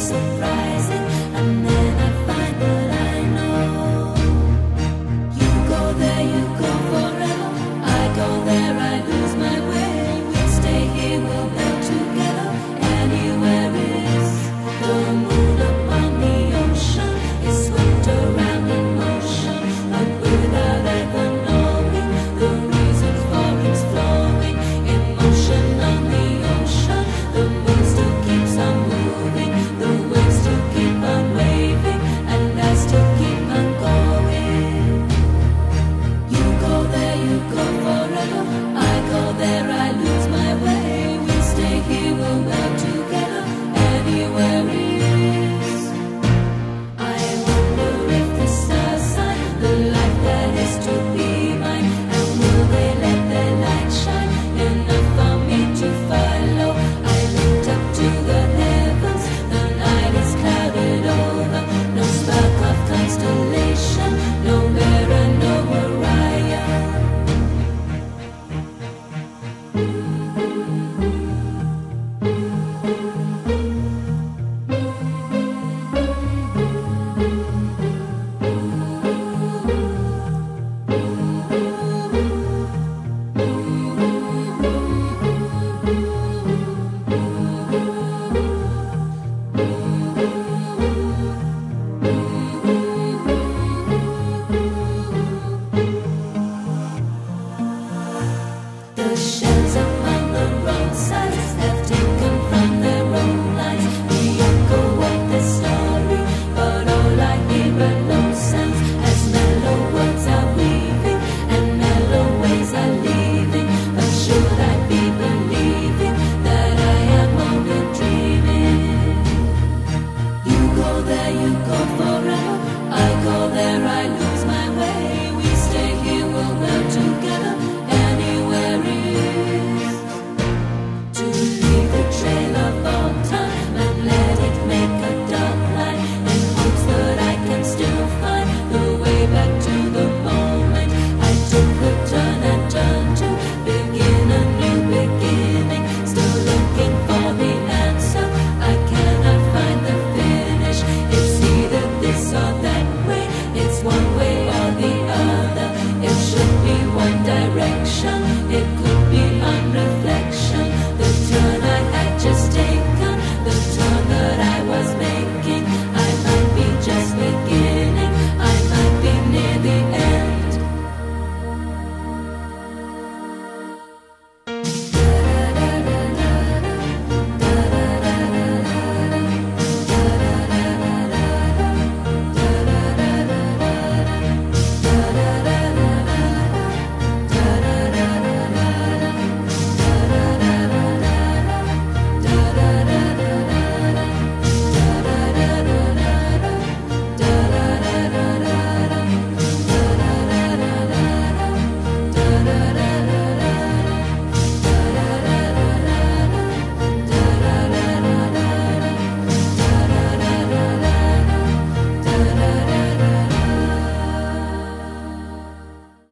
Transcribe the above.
sunrise.